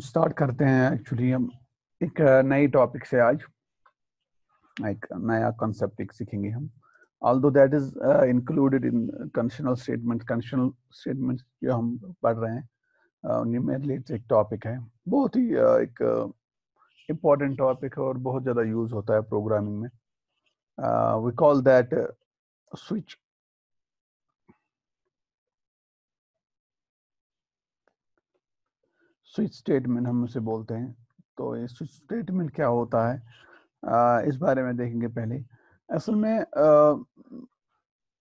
Start करते हैं actually हम एक नई टॉपिक से आज। एक नया कॉन्सेप्ट सीखेंगे हम। Although that is uh, included in conditional statements conditional statements जो हम पढ़ रहे हैं उन्हीं में रिलेटेड एक टॉपिक है। बहुत ही uh, एक इम्पोर्टेंट टॉपिक है और बहुत ज़्यादा यूज़ होता है प्रोग्रामिंग में। We call that switch switch statement हम उसे बोलते हैं। तो ये स्विच स्टेटमेंट क्या होता है? आ, इस बारे में देखेंगे पहले। असल में आ,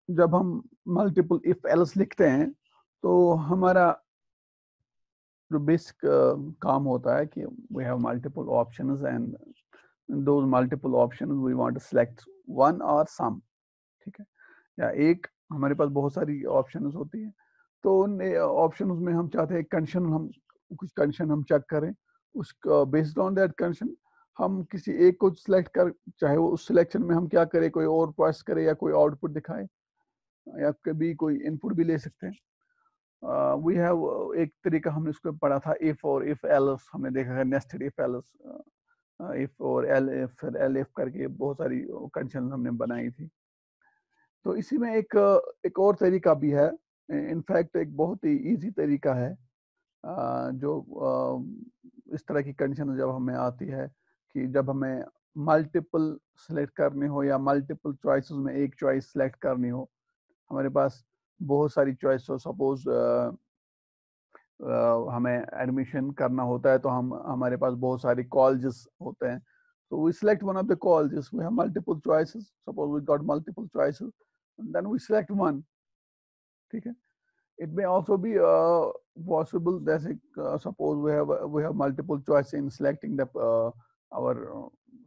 जब हम मल्टीपल इफ़ एल्स लिखते हैं तो हमारा जो बेसिक काम होता है कि we have multiple options and those multiple options we want select one और सम ठीक है? या एक हमारे पास बहुत सारी ऑप्शंस होती है। तो उन ऑप्शंस में हम चाहते हैं कंडीशन हम कुछ कंडीशन हम चेक करें उसका बेस्ड ऑन दैट कंडीशन हम किसी एक को सिलेक्ट कर चाहे वो उस सिलेक्शन में हम क्या करें कोई और प्रेस करें या कोई आउटपुट दिखाए या कभी कोई इनपुट भी ले सकते हैं। वी uh, हैव एक तरीका हमने उसको पढ़ा था इफ़ और इफ़ एल्स हमने देखा है नेस्टेड इफ़ एल्स इफ़ और एल इफ़ एल इफ़ करके बहुत सारी कंडीशन हमने बनाई थी। तो इसी में एक एक और तरीका भी है इनफैक्ट एक बहुत ही इजी तरीका है। जो इस तरह की कंडीशन जब हमें आती है कि जब हमें मल्टीपल सेलेक्ट करनी हो या मल्टीपल चॉइसेस में एक चॉइस सेलेक्ट करनी हो, हमारे पास बहुत सारी चॉइस हो। सपोज़ हमें एडमिशन करना होता है तो हम, हमारे पास बहुत सारी कॉलेजेस होते हैं। तो we select one of the colleges we have multiple choices suppose we got multiple choices then we select one ठीक है? It may also be uh, possible that uh, suppose we have we have multiple choice in selecting the uh, our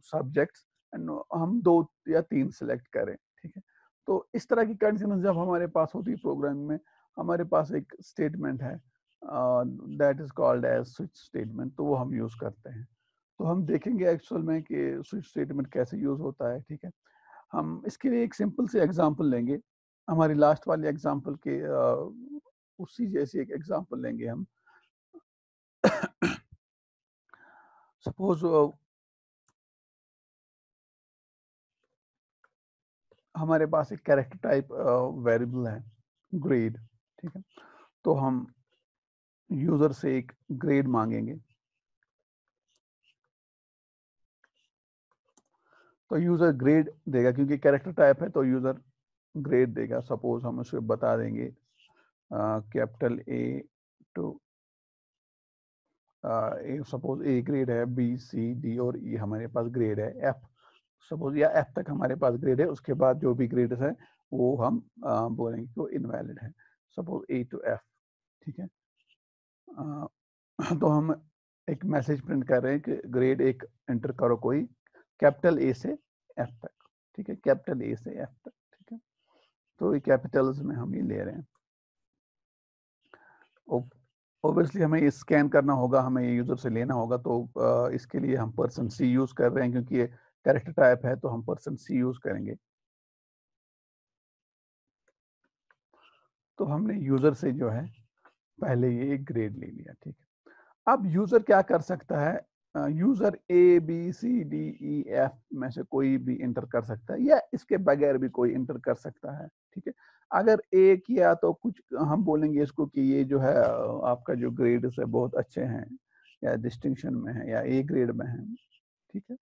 subjects and हम दो या तीन select करें ठीक है? तो इस तरह की कंडीशन जब हमारे पास होती है प्रोग्रामिंग में हमारे पास एक स्टेटमेंट है that is called as switch statement तो वो हम यूज़ करते हैं। तो हम देखेंगे एक्चुअल में कि स्विच स्टेटमेंट कैसे यूज़ होता है ठीक है? हम इसके लिए एक सिंपल से एग्जांपल लेंगे। हमारी लास्ट वाली एग्जांपल के उसी जैसी एक एग्जांपल लेंगे हम। सपोज़ हमारे पास एक कैरेक्टर टाइप वेरिएबल है ग्रेड ठीक है? तो हम यूज़र से एक ग्रेड मांगेंगे। तो यूज़र ग्रेड देगा, क्योंकि कैरेक्टर टाइप है तो यूज़र ग्रेड देगा। सपोज़ हम उसे बता देंगे। Capital A to suppose A grade है बी सी डी और ई e हमारे पास ग्रेड है एफ़ सपोज़ या एफ़ तक हमारे पास ग्रेड है उसके बाद जो भी ग्रेड है वो हम uh, बोलेंगे कि वो इनवैलिड है। सपोज़ ए टू एफ़ ठीक है? uh, तो हम एक मैसेज प्रिंट कर रहे हैं कि ग्रेड एक एंटर करो कोई कैपिटल ए से एफ़ तक ठीक है? कैपिटल ए से एफ़ तक ठीक है? तो ये कैपिटल्स में हम ये ले रहे हैं। ओबियसली हमें स्कैन करना होगा, हमें यूज़र से लेना होगा तो इसके लिए हम पर्सन सी यूज़ कर रहे हैं, क्योंकि ये कैरेक्टर टाइप है तो हम पर्सन सी यूज़ करेंगे। तो हमने यूज़र से जो है, पहले ये एक ग्रेड ले लिया, ठीक है। अब यूज़र क्या कर सकता है? User A B C D E F में से कोई भी इंटर कर सकता है, या इसके बगैर भी कोई इंटर कर सकता है, ठीक है। अगर ए किया तो कुछ हम बोलेंगे इसको कि ये जो है आपका जो ग्रेड है बहुत अच्छे हैं या डिस्टिंक्शन में है या ए ग्रेड में है ठीक है?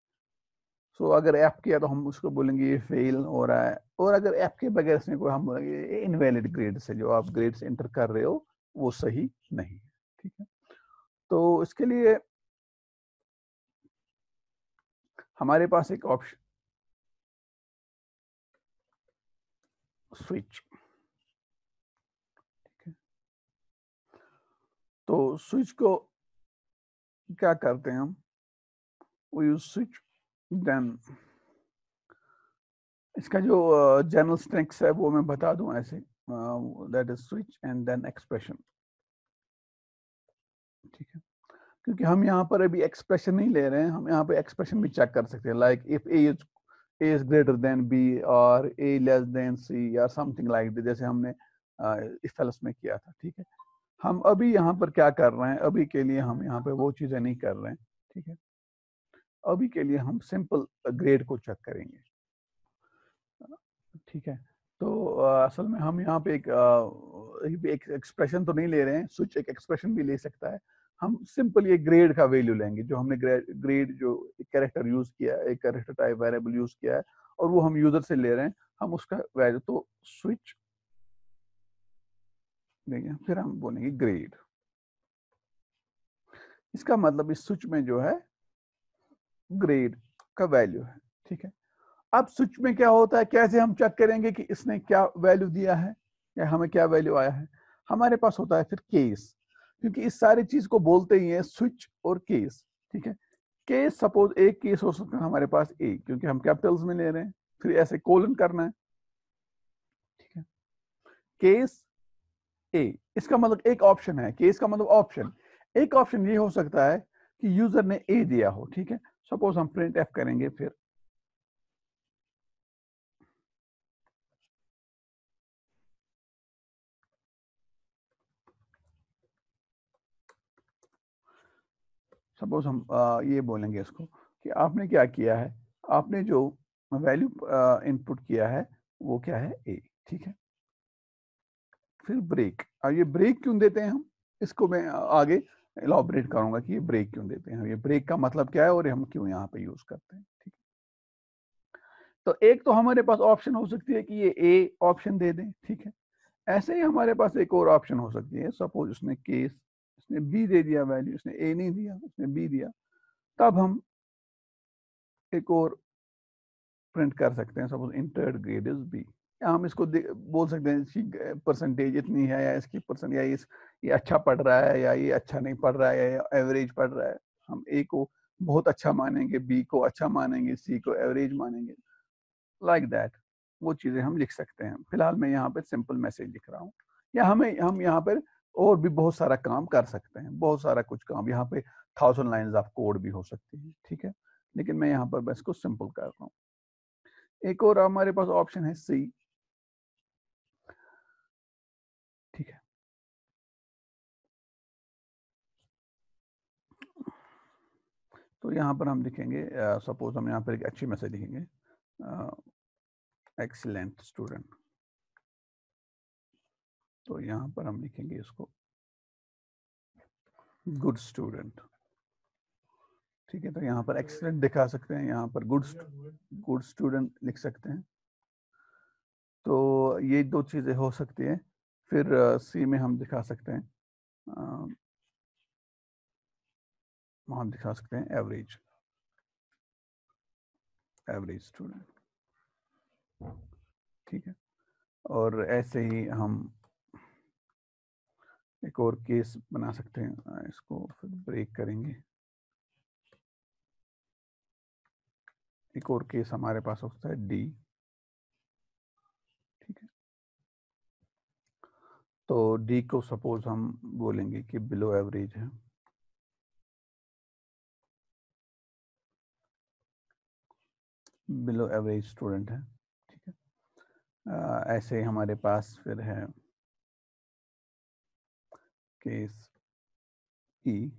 सो so, अगर एफ़ किया तो हम उसको बोलेंगे ये फेल हो रहा है और अगर एफ़ के बगैर से कोई हम बोलेंगे इनवैलिड ग्रेड से जो आप ग्रेड से इंटर कर रहे हो वो सही नहीं है ठीक है? तो इसके लिए हमारे पास एक ऑप्शन स्विच तो स्विच को क्या करते हैं हम? वो यूज़ स्विच देन इसका जो जनरल uh, स्ट्रेंग्स है वो मैं बता दूँ ऐसे। That is switch and then expression ठीक है? क्योंकि हम यहाँ पर अभी एक्सप्रेशन नहीं ले रहे हैं हम यहाँ पे एक्सप्रेशन भी चेक कर सकते हैं। Like if A is A is greater than B और ए लेस देन सी या समथिंग लाइक जैसे हमने uh, एल्स में किया था। ठीक है? हम अभी यहाँ पर क्या कर रहे हैं? अभी के लिए हम यहाँ पे वो चीज़ें नहीं कर रहे हैं, ठीक है? अभी के लिए हम सिंपल ग्रेड को चेक करेंगे। ठीक है? तो असल में हम यहाँ पे एक एक एक्सप्रेशन तो नहीं ले रहे हैं स्विच एक एक्सप्रेशन भी ले सकता है। हम सिंपल ये ग्रेड का वैल्यू लेंगे, जो हमने ग्रेड जो कैरेक्टर यूज़ किया है, एक कैरेक्टर टाइप वेरिएबल यूज़ किया है, और वो हम यूज़र से ले रहे हैं, हम उसका वैल्यू तो स्विच देंगे, फिर हम बोलेंगे ग्रेड इसका मतलब इस स्विच में जो है ग्रेड का वैल्यू है, ठीक है? अब स्विच में क्या होता है, कैसे हम चेक करेंगे कि इसने क्या वैल्यू दिया है, या हमें क्या वैल्यू आया है? हमारे पास होता है फिर केस क्योंकि इस सारी चीज़ को बोलते ही है स्विच और केस ठीक है? केस सपोज़ एक केस हो सकता है हमारे पास ए क्योंकि हम कैपिटल्स में ले रहे हैं, फिर ऐसे कोलन करना है, ठीक है? केस ए इसका मतलब एक ऑप्शन है, कि इसका मतलब ऑप्शन एक ऑप्शन ये हो सकता है कि यूज़र ने ए दिया हो, ठीक है? सपोज़ हम प्रिंट एफ़ करेंगे फिर। सपोज़ हम ये बोलेंगे इसको कि आपने क्या किया है? आपने जो वैल्यू इनपुट किया है, वो क्या है ए ठीक है? फिर ब्रेक अब ये ब्रेक क्यों देते हैं हम? इसको मैं आगे इलाबरेट करूँगा कि ये ब्रेक क्यों देते हैं ये ब्रेक का मतलब क्या है और हम क्यों यहाँ पे यूज़ करते हैं? ठीक तो एक तो हमारे पास ऑप्शन हो सकती है कि ये ए ऑप्शन दे दें, ठीक है? ऐसे ही हमारे पास एक और ऑप्शन हो सकती है। सपोज़ उसने केस इसने बी दे दिया वैल्यू इसने ए नहीं दिया उसने बी दिया, तब हम एक और प्रिंट कर सकते हैं। Suppose entered grade is B हम इसको बोल सकते हैं इसकी परसेंटेज इतनी है या इसकी परसेंट या इस, ये अच्छा पढ़ रहा है या ये अच्छा नहीं पढ़ रहा है या एवरेज पढ़ रहा है। हम ए को बहुत अच्छा मानेंगे बी को अच्छा मानेंगे सी को एवरेज मानेंगे। लाइक like दैट वो चीज़ें हम लिख सकते हैं। फ़िलहाल मैं यहाँ पे सिंपल मैसेज लिख रहा हूँ। या हमें, हम यहाँ पर और भी बहुत सारा काम कर सकते हैं। बहुत सारा कुछ काम। यहाँ पे थाउज़ेंड लाइंस ऑफ़ कोड भी हो सकती है, ठीक है? लेकिन मैं यहाँ पर बस को सिंपल कर रहा हूँ। एक और हमारे पास ऑप्शन है सी ठीक है तो यहाँ पर हम लिखेंगे सपोज़ हम यहाँ पर एक अच्छी मैसेज लिखेंगे एक्सीलेंट स्टूडेंट तो यहाँ पर हम लिखेंगे इसको गुड स्टूडेंट ठीक है तो यहाँ पर एक्सीलेंट दिखा सकते हैं, यहाँ पर गुड गुड स्टूडेंट लिख सकते हैं। तो ये दो चीज़ें हो सकती है, फिर सी में हम दिखा सकते हैं हम दिखा सकते हैं एवरेज एवरेज स्टूडेंट ठीक है? और ऐसे ही हम एक और केस बना सकते हैं। इसको फिर ब्रेक करेंगे। एक और केस हमारे पास होता है डी ठीक है? तो डी को सपोज़ हम बोलेंगे कि बिलो एवरेज है। बिलो एवरेज स्टूडेंट है, ठीक है? ऐसे ही हमारे पास फिर है केस ई।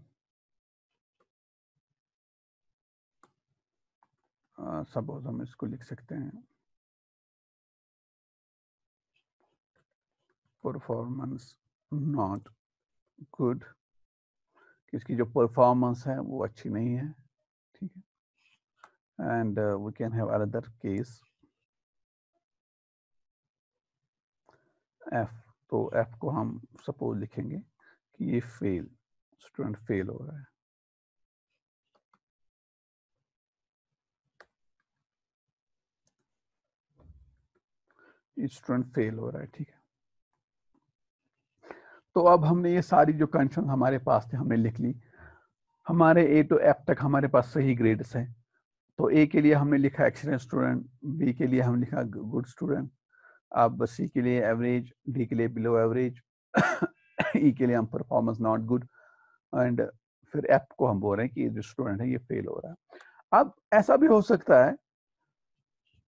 सपोज़ हम इसको लिख सकते हैं। Performance not good. इसकी जो परफॉर्मेंस है वो अच्छी नहीं है, ठीक है? And we can have other case F तो एफ़ को हम सपोज़ लिखेंगे कि ये फेल स्टूडेंट फेल हो रहा है। स्टूडेंट फेल हो रहा है, ठीक है। तो अब हमने ये सारी जो कंडीशन हमारे पास थे, हमने लिख ली। हमारे ए टू एफ़ तक हमारे पास सही ग्रेड्स हैं। तो ए के लिए हमने लिखा एक्सीलेंट स्टूडेंट बी के लिए हम लिखा गुड स्टूडेंट अब सी के लिए एवरेज डी के लिए बिलो एवरेज ई के लिए हम परफॉर्मेंस नॉट गुड एंड फिर एफ़ को हम बोल रहे हैं कि जो स्टूडेंट है, ये फेल हो रहा है। अब ऐसा भी हो सकता है,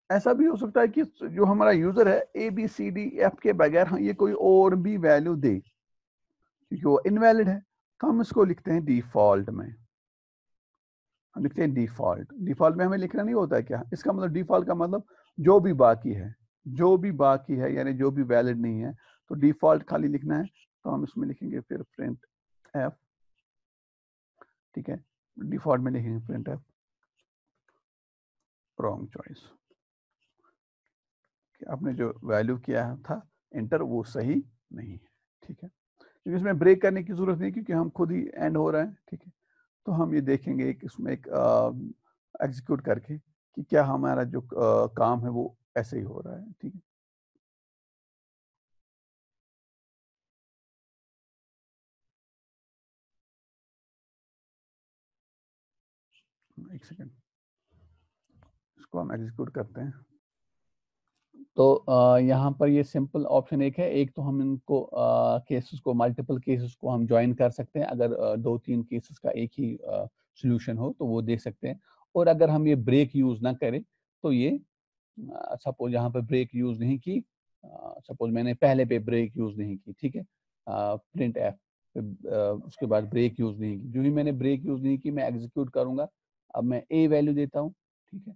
ऐसा भी हो सकता है कि जो हमारा यूज़र है A B C D F के बगैर हम ये कोई और भी वैल्यू दे, क्योंकि वो इनवैलिड है। तो हम इसको लिखते हैं डिफ़ॉल्ट में। हम लिखते हैं डिफ़ॉल्ट डिफ़ॉल्ट में हमें लिखना नहीं होता है क्या? इसका मतलब डिफ़ॉल्ट का मतलब जो भी बाकी है, जो भी बाकी है, यानी जो भी वैलिड नहीं है तो डिफ़ॉल्ट खाली लिखना है तो हम इसमें लिखेंगे फिर प्रिंट एफ़ ठीक है? डिफ़ॉल्ट में लिखेंगे प्रिंट एफ़ रॉन्ग चॉइस आपने जो वैल्यू किया था एंटर वो सही नहीं है। ठीक है? क्योंकि इसमें ब्रेक करने की ज़रूरत नहीं, क्योंकि हम खुद ही एंड हो रहे हैं। ठीक है? तो हम ये देखेंगे एक इसमें एक एग्जीक्यूट करके कि क्या हमारा जो आ, काम है वो ऐसे ही हो रहा है ठीक है? एक सेकेंड इसको हम एग्जीक्यूट करते हैं। तो यहाँ पर ये सिंपल ऑप्शन एक है, एक तो हम इनको केसेस को, मल्टीपल केसेस को हम ज्वाइन कर सकते हैं, अगर दो तीन केसेस का एक ही सोल्यूशन हो तो वो देख सकते हैं, और अगर हम ये ब्रेक यूज़ ना करें तो ये सपोज़ यहाँ पर ब्रेक यूज़ नहीं की सपोज़ मैंने पहले पे ब्रेक यूज़ नहीं की, ठीक है प्रिंट एफ़ उसके बाद ब्रेक यूज़ नहीं की, जो भी मैंने ब्रेक यूज़ नहीं की मैं एग्जीक्यूट करूँगा, अब मैं ए वैल्यू देता हूँ, ठीक है,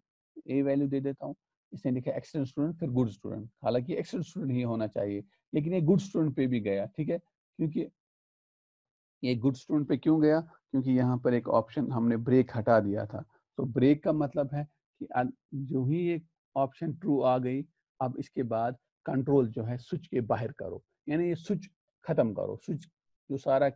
ए वैल्यू दे देता हूँ इसने लिखा एक्सलेंट स्टूडेंट फिर गुड स्टूडेंट हालाँकि एक्सलेंट स्टूडेंट ही होना चाहिए, लेकिन ये गुड स्टूडेंट पे भी गया, ठीक है? क्योंकि ये गुड स्टूडेंट पे क्यों गया? क्योंकि यहाँ पर एक ऑप्शन हमने ब्रेक हटा दिया था। तो ब्रेक का मतलब है कि जो ही एक ऑप्शन ट्रू आ गई, अब इसके बाद कंट्रोल जो है स्विच के बाहर करो। यानी ये स्विच खत्म करो। स्विच जो सारा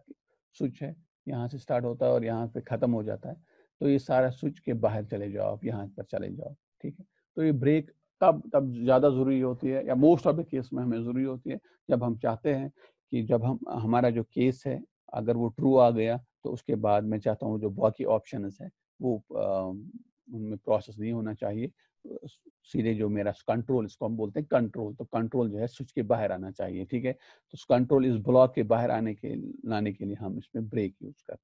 स्विच है, यहाँ से स्टार्ट होता है और यहाँ पे खत्म हो जाता है। तो ये सारा स्विच के बाहर चले जाओ, आप यहाँ पर चले जाओ, ठीक है? तो ये ब्रेक तब तब ज़्यादा ज़रूरी होती है या मोस्ट ऑफ़ द केस में हमें ज़रूरी होती है जब हम चाहते हैं कि जब हम, हमारा जो केस है, अगर वो ट्रू आ गया तो उसके बाद मैं चाहता हूँ जो बाकी ऑप्शन है, वो उनमें प्रोसेस नहीं होना चाहिए। सीधे जो मेरा कंट्रोल इसको हम बोलते हैं कंट्रोल तो कंट्रोल जो है स्विच के बाहर आना चाहिए, ठीक है? तो कंट्रोल इस ब्लॉक के बाहर आने के, लाने के लिए हम इसमें ब्रेक यूज़ करते हैं।